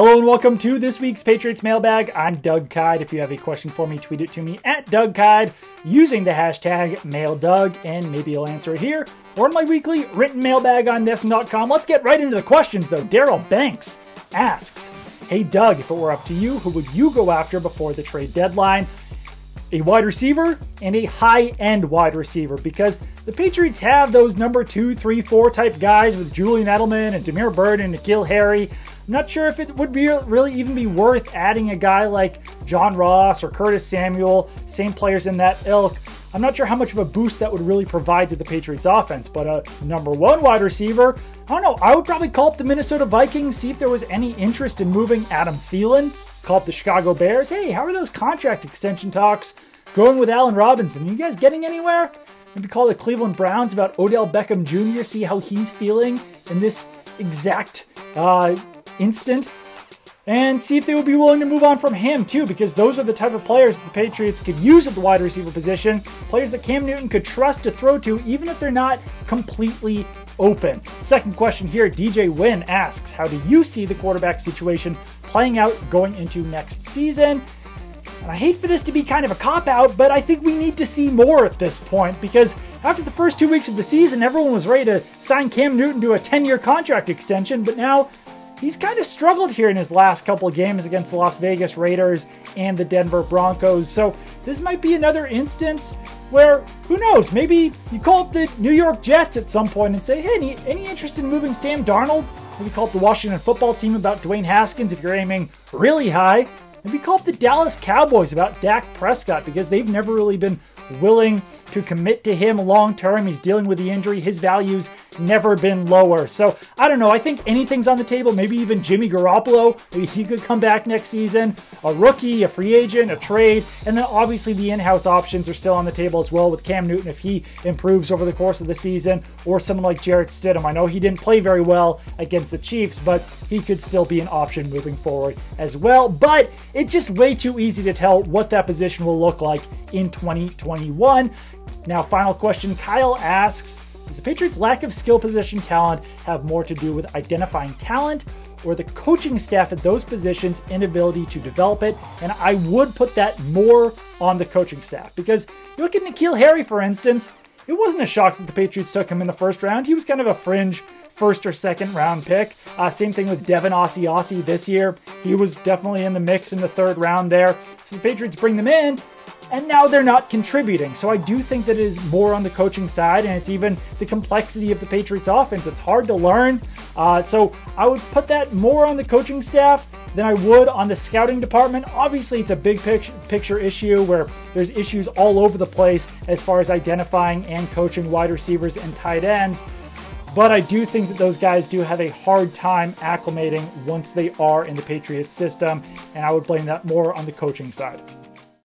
Hello and welcome to this week's Patriots Mailbag. I'm Doug Kyed. If you have a question for me, tweet it to me at Doug Kyed using the hashtag MailDoug, and maybe I'll answer it here or in my weekly written mailbag on NESN.com. Let's get right into the questions though. Daryl Banks asks, Hey Doug, if it were up to you, who would you go after before the trade deadline? A wide receiver and a high end wide receiver because the Patriots have those number two, three, four type guys with Julian Edelman and Damiere Byrd and N'Keal Harry. I'm not sure if it would be really even be worth adding a guy like John Ross or Curtis Samuel, same players in that ilk. I'm not sure how much of a boost that would really provide to the Patriots offense, but a number one wide receiver, I don't know. I would probably call up the Minnesota Vikings, see if there was any interest in moving Adam Thielen. Call up the Chicago Bears. Hey, how are those contract extension talks going with Allen Robinson? Are you guys getting anywhere? Maybe call the Cleveland Browns about Odell Beckham Jr., see how he's feeling in this exact uh, instant and see if they would be willing to move on from him too, because those are the type of players that the Patriots could use at the wide receiver position, players that Cam Newton could trust to throw to, even if they're not completely open. Second question here, DJ Wynn asks, how do you see the quarterback situation playing out going into next season? And I hate for this to be kind of a cop out, but I think we need to see more at this point because after the first two weeks of the season, everyone was ready to sign Cam Newton to a 10 year contract extension, but now he's kind of struggled here in his last couple games against the Las Vegas Raiders and the Denver Broncos. So this might be another instance where, who knows, maybe you call up the New York Jets at some point and say, hey, any, any interest in moving Sam Darnold? Maybe call up the Washington football team about Dwayne Haskins if you're aiming really high. Maybe call up the Dallas Cowboys about Dak Prescott because they've never really been willing to commit to him long term. He's dealing with the injury. His value's never been lower. So I don't know. I think anything's on the table. Maybe even Jimmy Garoppolo. Maybe he could come back next season. A rookie, a free agent, a trade. And then obviously the in house options are still on the table as well with Cam Newton if he improves over the course of the season or someone like Jarrett Stidham. I know he didn't play very well against the Chiefs, but he could still be an option moving forward as well. But it's just way too easy to tell what that position will look like in 2021. Now, final question Kyle asks Does the Patriots' lack of skill position talent have more to do with identifying talent or the coaching staff at those positions' inability to develop it? And I would put that more on the coaching staff because you look at N'Keal Harry, for instance, it wasn't a shock that the Patriots took him in the first round. He was kind of a fringe first or second round pick. Uh, same thing with Devin Asiasi this year. He was definitely in the mix in the third round there. So the Patriots bring them in, and now they're not contributing. So I do think that it is more on the coaching side, and it's even the complexity of the Patriots offense. It's hard to learn. Uh, so I would put that more on the coaching staff than I would on the scouting department. Obviously, it's a big picture issue where there's issues all over the place as far as identifying and coaching wide receivers and tight ends. But I do think that those guys do have a hard time acclimating once they are in the Patriots system, and I would blame that more on the coaching side.